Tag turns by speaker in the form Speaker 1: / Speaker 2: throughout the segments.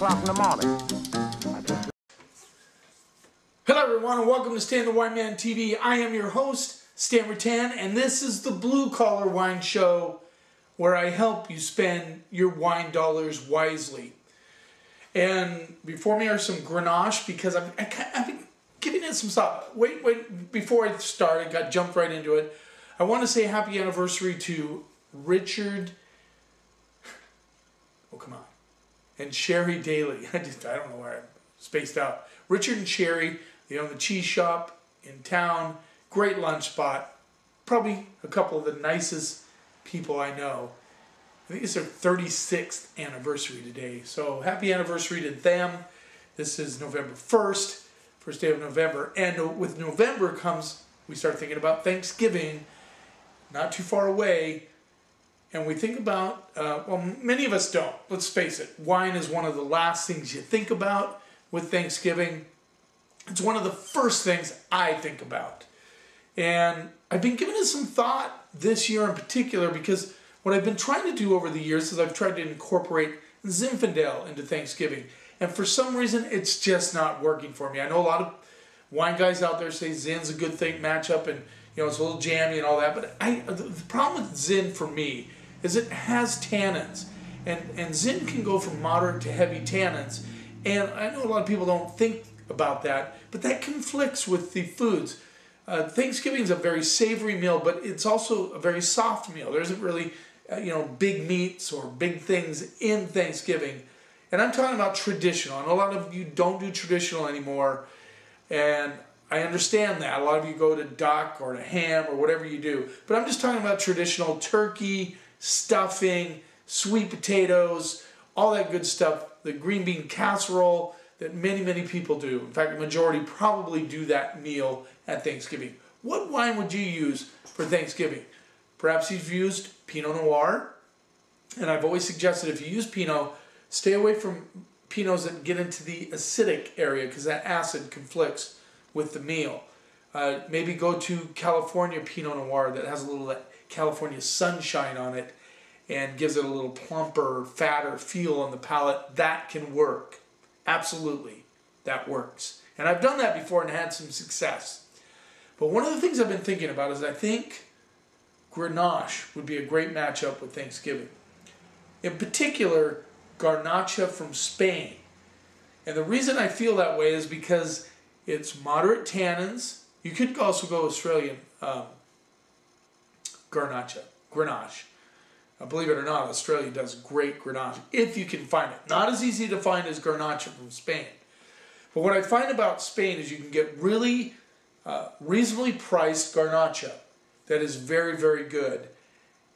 Speaker 1: o'clock in the morning.
Speaker 2: Hello, everyone, and welcome to Stan the Wine Man TV. I am your host, Stan Reitan, and this is the Blue Collar Wine Show where I help you spend your wine dollars wisely. And before me are some Grenache because I've, I, have been giving it some thought. Wait, wait, before I start, I got jumped right into it. I want to say happy anniversary to Richard. Oh, come on. And Sherry Daly. I, just, I don't know where I'm spaced out. Richard and Sherry, they own the cheese shop in town. Great lunch spot. Probably a couple of the nicest people I know. I think it's their 36th anniversary today. So happy anniversary to them. This is November 1st, first day of November. And with November comes, we start thinking about Thanksgiving, not too far away. And we think about, uh, well, many of us don't. Let's face it, wine is one of the last things you think about with Thanksgiving. It's one of the first things I think about. And I've been giving it some thought this year in particular because what I've been trying to do over the years is I've tried to incorporate Zinfandel into Thanksgiving. And for some reason, it's just not working for me. I know a lot of wine guys out there say Zin's a good thing matchup and you know it's a little jammy and all that. But I, the, the problem with Zin for me is it has tannins. And, and Zin can go from moderate to heavy tannins. And I know a lot of people don't think about that, but that conflicts with the foods. Uh, Thanksgiving is a very savory meal, but it's also a very soft meal. There isn't really, uh, you know, big meats or big things in Thanksgiving. And I'm talking about traditional. And a lot of you don't do traditional anymore. And I understand that. A lot of you go to duck or to ham or whatever you do. But I'm just talking about traditional turkey, stuffing, sweet potatoes, all that good stuff. The green bean casserole that many, many people do. In fact, the majority probably do that meal at Thanksgiving. What wine would you use for Thanksgiving? Perhaps you've used Pinot Noir. And I've always suggested if you use Pinot, stay away from Pinots that get into the acidic area because that acid conflicts with the meal. Uh, maybe go to California Pinot Noir that has a little California sunshine on it and gives it a little plumper, fatter feel on the palate. That can work. Absolutely, that works. And I've done that before and had some success. But one of the things I've been thinking about is I think Grenache would be a great matchup with Thanksgiving. In particular, Garnacha from Spain. And the reason I feel that way is because it's moderate tannins. You could also go Australian um, Garnacha, Grenache. Believe it or not, Australia does great Grenache if you can find it. Not as easy to find as Garnacha from Spain. But what I find about Spain is you can get really uh, reasonably priced Garnacha that is very, very good.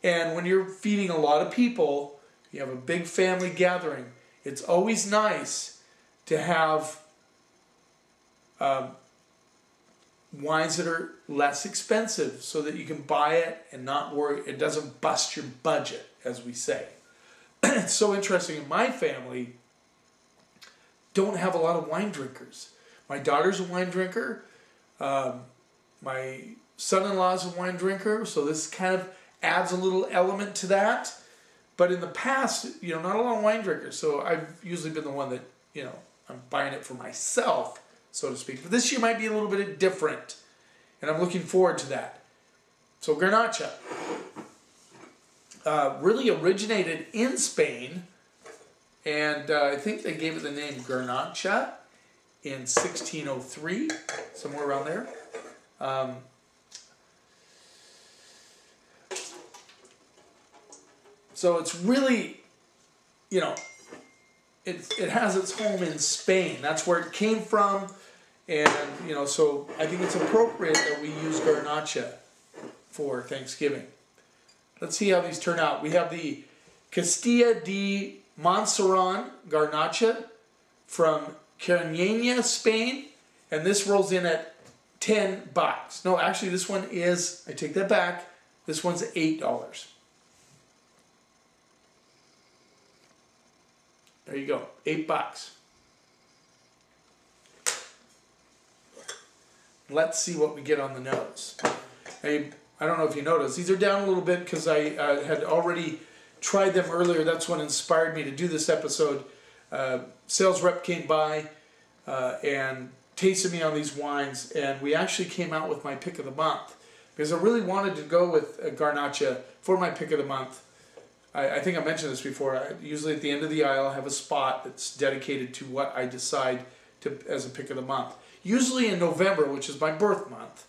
Speaker 2: And when you're feeding a lot of people, you have a big family gathering, it's always nice to have um, wines that are less expensive so that you can buy it and not worry, it doesn't bust your budget, as we say. it's so interesting in my family, don't have a lot of wine drinkers. My daughter's a wine drinker. Um, my son-in-law's a wine drinker, so this kind of adds a little element to that. But in the past, you know, not a lot of wine drinkers, so I've usually been the one that, you know, I'm buying it for myself so to speak. But this year might be a little bit different, and I'm looking forward to that. So Garnacha uh, really originated in Spain, and uh, I think they gave it the name Garnacha in 1603, somewhere around there. Um, so it's really, you know, it, it has its home in Spain. That's where it came from. And, you know, so I think it's appropriate that we use garnacha for Thanksgiving. Let's see how these turn out. We have the Castillo de Monséran garnacha from Cariñena, Spain. And this rolls in at 10 bucks. No, actually this one is, I take that back, this one's $8. There you go, 8 bucks. Let's see what we get on the nose. I, I don't know if you noticed, these are down a little bit because I uh, had already tried them earlier. That's what inspired me to do this episode. uh, sales rep came by uh, and tasted me on these wines, and we actually came out with my pick of the month because I really wanted to go with uh, Garnacha for my pick of the month. I, I think I mentioned this before. I, usually at the end of the aisle, I have a spot that's dedicated to what I decide to as a pick of the month. Usually in November, which is my birth month,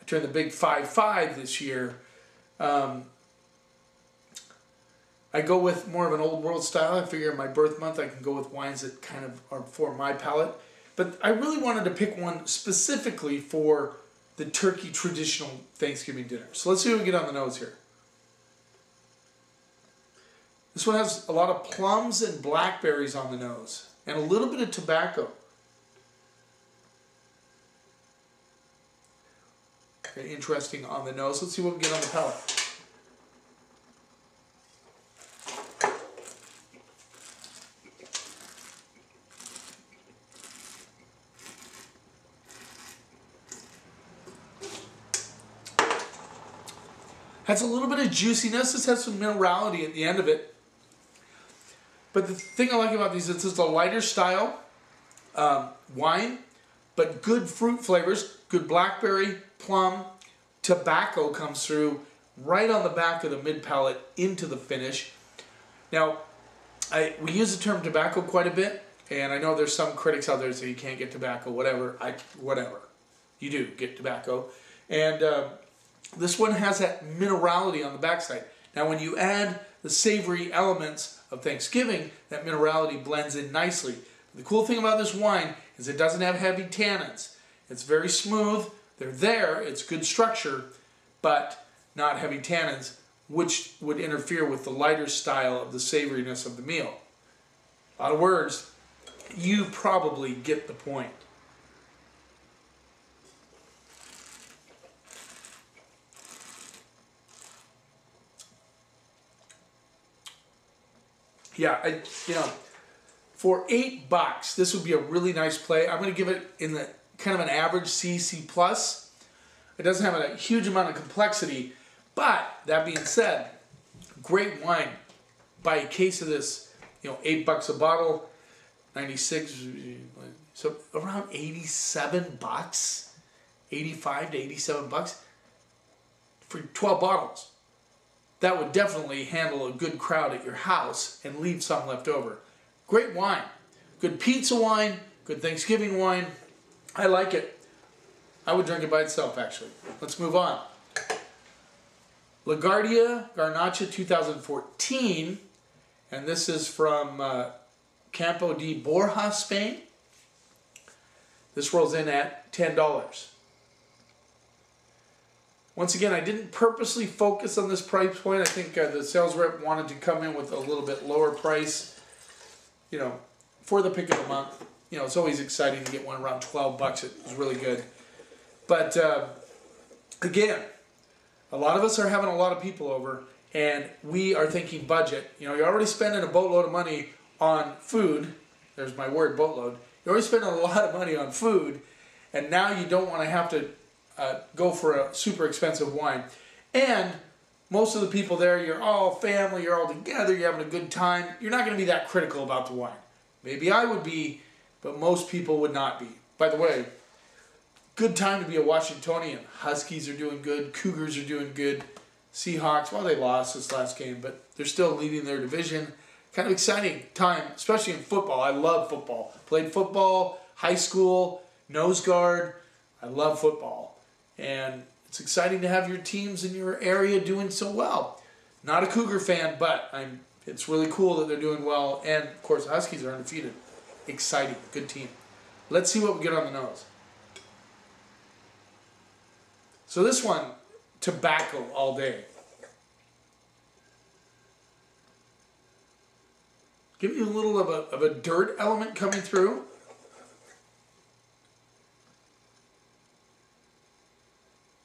Speaker 2: I turned the big five five this year. Um, I go with more of an old world style. I figure in my birth month I can go with wines that kind of are for my palate. But I really wanted to pick one specifically for the turkey traditional Thanksgiving dinner. So let's see what we get on the nose here. This one has a lot of plums and blackberries on the nose and a little bit of tobacco. Interesting on the nose. Let's see what we get on the palate. Has a little bit of juiciness. This has some minerality at the end of it. But the thing I like about these is it's a lighter style um, wine, but good fruit flavors, good blackberry, plum, tobacco comes through right on the back of the mid palate into the finish. Now, I, we use the term tobacco quite a bit, and I know there's some critics out there that say you can't get tobacco, whatever. I whatever, you do get tobacco, and uh, this one has that minerality on the backside. Now when you add the savory elements of Thanksgiving, that minerality blends in nicely. The cool thing about this wine is it doesn't have heavy tannins. It's very smooth, they're there, it's good structure, but not heavy tannins, which would interfere with the lighter style of the savoriness of the meal. A lot of words, you probably get the point. yeah, I, you know, for eight bucks, this would be a really nice play. I'm going to give it in the kind of an average C, C plus. It doesn't have a huge amount of complexity, but that being said, great wine. Buy a case of this, you know, eight bucks a bottle, 96, so around 87 bucks, 85 to 87 bucks for 12 bottles that would definitely handle a good crowd at your house and leave some left over. Great wine. Good pizza wine, good Thanksgiving wine. I like it. I would drink it by itself, actually. Let's move on. LaGuardia Garnacha 2014, and this is from uh, Campo de Borja, Spain. This rolls in at $10. Once again, I didn't purposely focus on this price point. I think uh, the sales rep wanted to come in with a little bit lower price, you know, for the pick of the month. You know, it's always exciting to get one around 12 bucks. It was really good. But uh, again, a lot of us are having a lot of people over and we are thinking budget. You know, you're already spending a boatload of money on food. There's my word, boatload. You're already spending a lot of money on food and now you don't want to have to uh, go for a super expensive wine. And most of the people there, you're all family, you're all together, you're having a good time. You're not going to be that critical about the wine. Maybe I would be, but most people would not be. By the way, good time to be a Washingtonian. Huskies are doing good, Cougars are doing good, Seahawks, well, they lost this last game, but they're still leading their division. Kind of exciting time, especially in football. I love football. Played football, high school, nose guard. I love football. And it's exciting to have your teams in your area doing so well. Not a Cougar fan, but I'm. It's really cool that they're doing well. And of course, Huskies are undefeated. Exciting, good team. Let's see what we get on the nose. So this one, tobacco all day. Give you a little of a, of a dirt element coming through.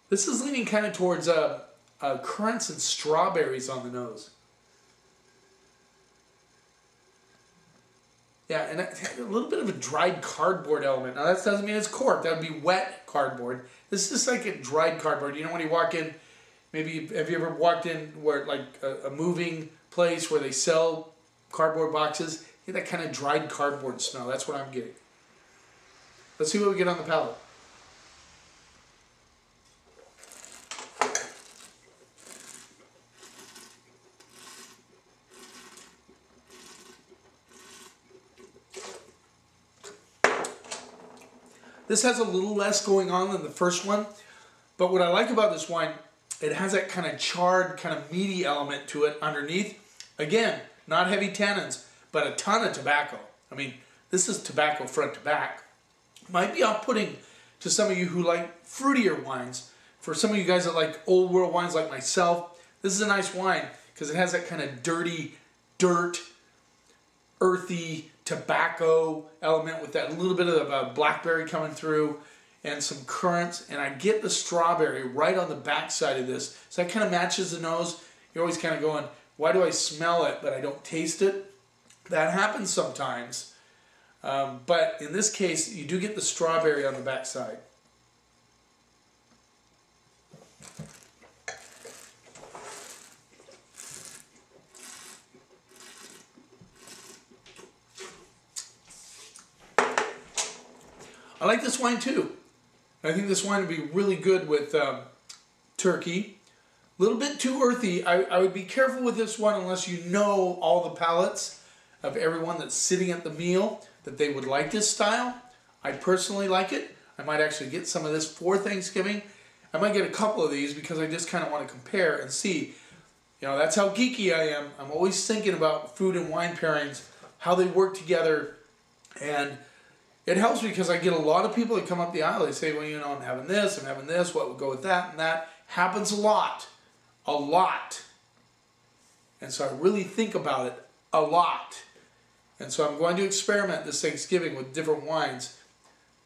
Speaker 2: This is leaning kind of towards uh, uh, currants and strawberries on the nose. Yeah, and a little bit of a dried cardboard element. Now that doesn't mean it's cork. That would be wet cardboard. This is like a dried cardboard. You know when you walk in, maybe have you ever walked in where like a, a moving place where they sell cardboard boxes? get that kind of dried cardboard smell. That's what I'm getting. Let's see what we get on the palate. This has a little less going on than the first one, but what I like about this wine, it has that kind of charred, kind of meaty element to it underneath. Again, not heavy tannins, but a ton of tobacco. I mean, this is tobacco front to back. Might be off-putting to some of you who like fruitier wines. For some of you guys that like old world wines like myself, this is a nice wine because it has that kind of dirty, dirt, earthy tobacco element with that little bit of uh, blackberry coming through and some currants. And I get the strawberry right on the back side of this. So that kind of matches the nose. You're always kind of going, why do I smell it but I don't taste it? That happens sometimes. Um, but in this case, you do get the strawberry on the back side. I like this wine too. I think this wine would be really good with um, turkey. A little bit too earthy. I, I would be careful with this one unless you know all the palates of everyone that's sitting at the meal that they would like this style. I personally like it. I might actually get some of this for Thanksgiving. I might get a couple of these because I just kind of want to compare and see. You know, that's how geeky I am. I'm always thinking about food and wine pairings, how they work together, and it helps me because I get a lot of people that come up the aisle. They say, well, you know, I'm having this, I'm having this, what would go with that and that. Happens a lot. A lot. And so I really think about it a lot. And so I'm going to experiment this Thanksgiving with different wines.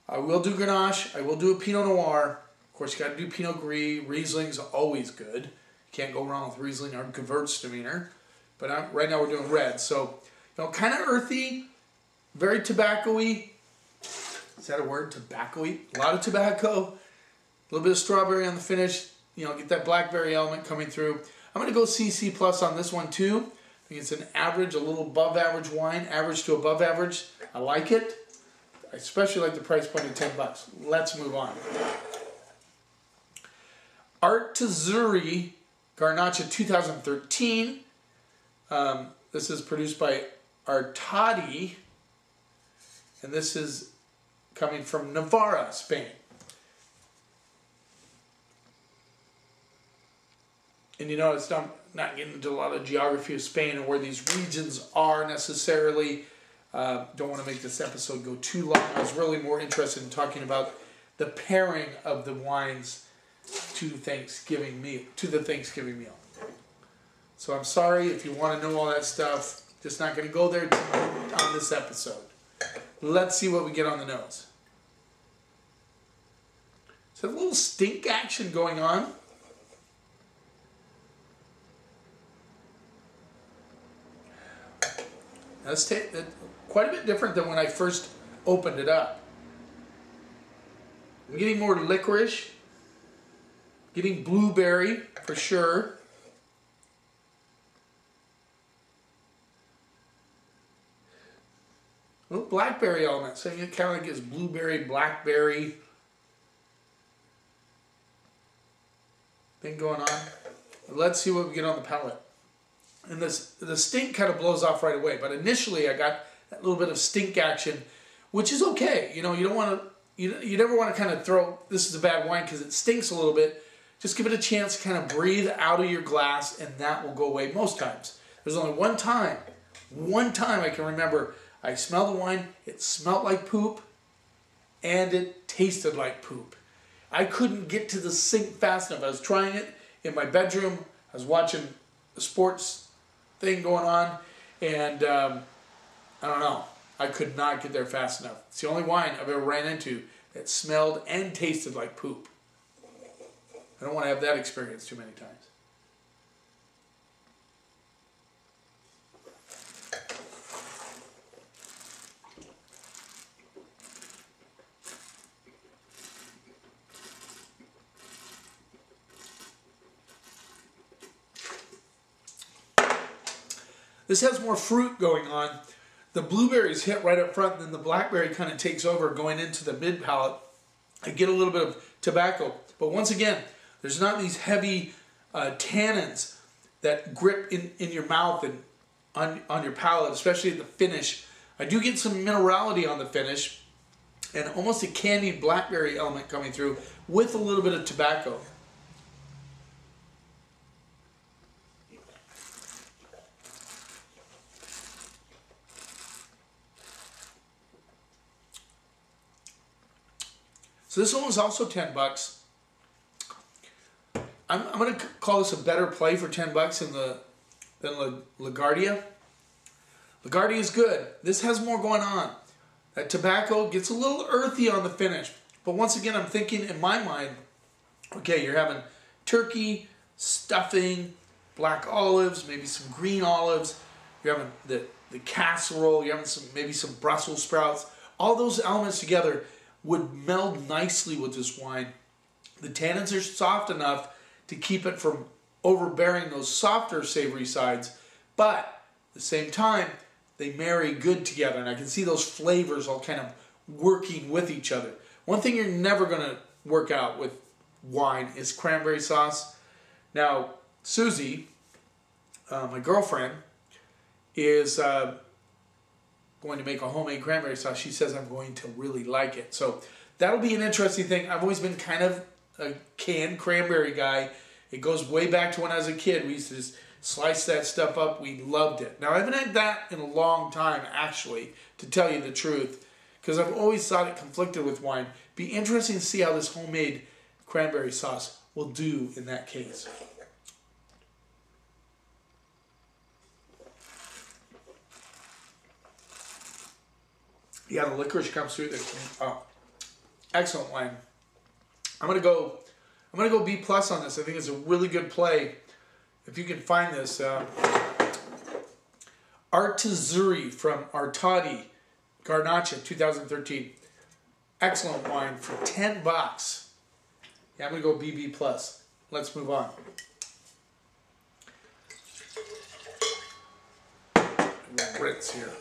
Speaker 2: I will do Grenache. I will do a Pinot Noir. Of course, you got to do Pinot Gris. Riesling's always good. Can't go wrong with Riesling or Gewürztraminer. But I'm, right now we're doing red. So, you know, kind of earthy, very tobacco-y, is that a word? Tobacco-y? A lot of tobacco, a little bit of strawberry on the finish. You know, get that blackberry element coming through. I'm going to go CC plus on this one too. I think it's an average, a little above average wine, average to above average. I like it. I especially like the price point of 10 bucks. Let's move on. Artazuri Garnacha 2013. Um, this is produced by Artadi, and this is coming from Navarra, Spain. And you notice I'm not getting into a lot of geography of Spain and where these regions are necessarily. Uh, don't want to make this episode go too long. I was really more interested in talking about the pairing of the wines to Thanksgiving meal, to the Thanksgiving meal. So I'm sorry if you want to know all that stuff. Just not going to go there on this episode. Let's see what we get on the nose. So a little stink action going on. That's quite a bit different than when I first opened it up. I'm getting more licorice, getting blueberry for sure. Little blackberry element, so it kind of gets blueberry, blackberry. thing going on. Let's see what we get on the palate. And this the stink kind of blows off right away, but initially I got that little bit of stink action, which is okay. You know, you don't want to, you, you never want to kind of throw, this is a bad wine because it stinks a little bit. Just give it a chance to kind of breathe out of your glass and that will go away most times. There's only one time, one time I can remember I smelled the wine, it smelled like poop, and it tasted like poop. I couldn't get to the sink fast enough. I was trying it in my bedroom. I was watching a sports thing going on, and um, I don't know. I could not get there fast enough. It's the only wine I've ever ran into that smelled and tasted like poop. I don't want to have that experience too many times. This has more fruit going on the blueberries hit right up front, and then the blackberry kind of takes over going into the mid palate. I get a little bit of tobacco, but once again, there's not these heavy uh, tannins that grip in, in your mouth and on, on your palate, especially at the finish. I do get some minerality on the finish and almost a candied blackberry element coming through with a little bit of tobacco. So this one was also 10 bucks. I'm, I'm going to call this a better play for 10 bucks than the than La, LaGuardia. LaGuardia is good. This has more going on. That tobacco gets a little earthy on the finish. But once again, I'm thinking in my mind, okay, you're having turkey, stuffing, black olives, maybe some green olives. You're having the, the casserole. You're having some maybe some Brussels sprouts. All those elements together would meld nicely with this wine. The tannins are soft enough to keep it from overbearing those softer savory sides, but at the same time, they marry good together, and I can see those flavors all kind of working with each other. One thing you're never going to work out with wine is cranberry sauce. Now, Susie, uh, my girlfriend, is uh, going to make a homemade cranberry sauce. She says I'm going to really like it. So that'll be an interesting thing. I've always been kind of a canned cranberry guy. It goes way back to when I was a kid. We used to just slice that stuff up. We loved it. Now, I haven't had that in a long time, actually, to tell you the truth, because I've always thought it conflicted with wine. Be interesting to see how this homemade cranberry sauce will do in that case. Yeah, the licorice comes through. Oh, excellent wine. I'm gonna go. I'm gonna go B plus on this. I think it's a really good play. If you can find this, uh, Artazuri from Artadi, Garnacha, 2013. Excellent wine for 10 bucks. Yeah, I'm gonna go BB plus. Let's move on. Rinse here.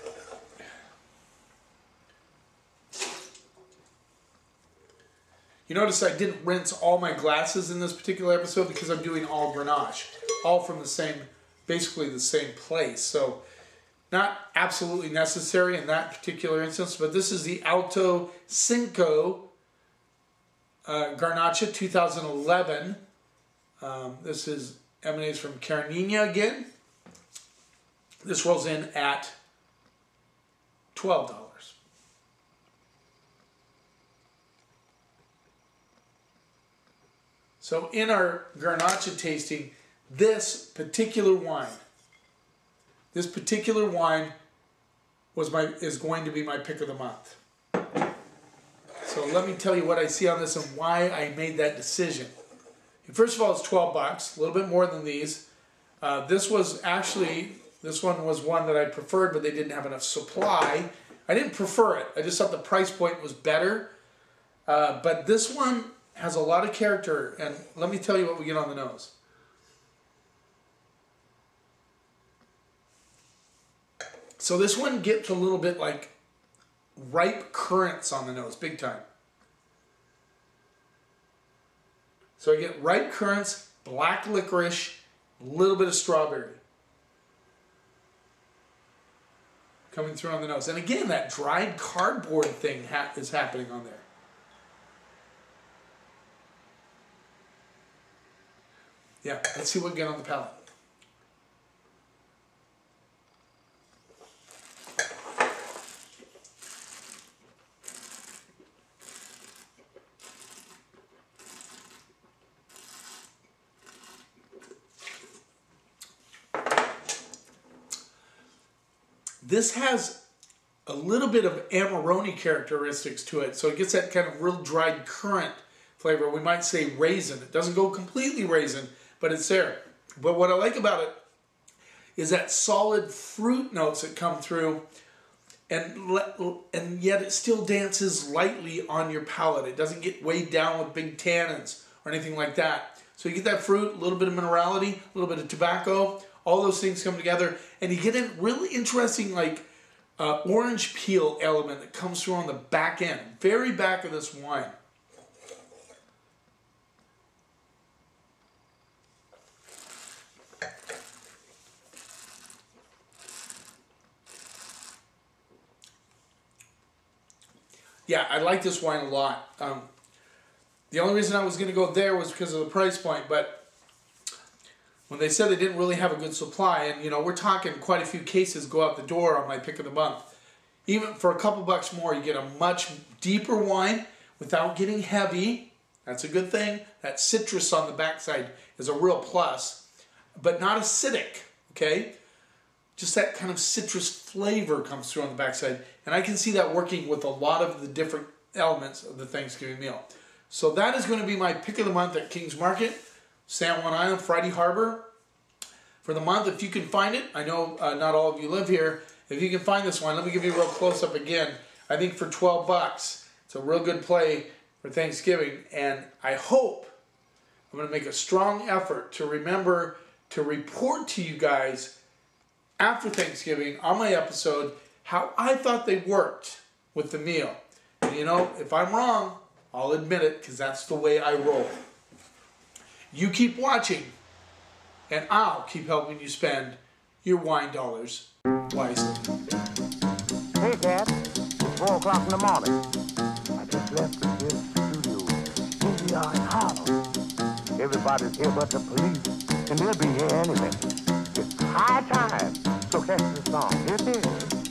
Speaker 2: You notice I didn't rinse all my glasses in this particular episode because I'm doing all Grenache, all from the same, basically the same place. So not absolutely necessary in that particular instance, but this is the Alto Cinco uh, Garnacha 2011. Um, this is emanates from Cariñena again. This rolls in at $12. So in our Garnacha tasting, this particular wine, this particular wine was my is going to be my pick of the month. So let me tell you what I see on this and why I made that decision. First of all, it's 12 bucks, a little bit more than these. Uh, this was actually, this one was one that I preferred, but they didn't have enough supply. I didn't prefer it. I just thought the price point was better. Uh, but this one has a lot of character, and let me tell you what we get on the nose. So this one gets a little bit like ripe currants on the nose, big time. So I get ripe currants, black licorice, a little bit of strawberry coming through on the nose. And again, that dried cardboard thing ha is happening on there. Yeah, let's see what we get on the palate. This has a little bit of Amarone characteristics to it, so it gets that kind of real dried currant flavor. We might say raisin. It doesn't go completely raisin, but it's there. But what I like about it is that solid fruit notes that come through and and yet it still dances lightly on your palate. It doesn't get weighed down with big tannins or anything like that. So you get that fruit, a little bit of minerality, a little bit of tobacco, all those things come together, and you get a really interesting like uh, orange peel element that comes through on the back end, very back of this wine. Yeah, I like this wine a lot. Um, the only reason I was going to go there was because of the price point, but when they said they didn't really have a good supply, and you know, we're talking quite a few cases go out the door on my pick of the month. Even for a couple bucks more, you get a much deeper wine without getting heavy. That's a good thing. That citrus on the backside is a real plus, but not acidic, okay? Just that kind of citrus flavor comes through on the backside. And I can see that working with a lot of the different elements of the Thanksgiving meal. So that is going to be my pick of the month at King's Market, San Juan Island, Friday Harbor. For the month, if you can find it, I know uh, not all of you live here. If you can find this one, let me give you a real close up again. I think for 12 bucks, it's a real good play for Thanksgiving. And I hope I'm going to make a strong effort to remember to report to you guys after Thanksgiving on my episode how I thought they worked with the meal. And you know, if I'm wrong, I'll admit it because that's the way I roll. You keep watching, and I'll keep helping you spend your wine dollars wisely.
Speaker 1: Hey, Cat. It's 4 o'clock in the morning. I just left the studio. Here we are in Harlem. Everybody's here but the police, and they'll be here any minute. It's high time. The song. It is.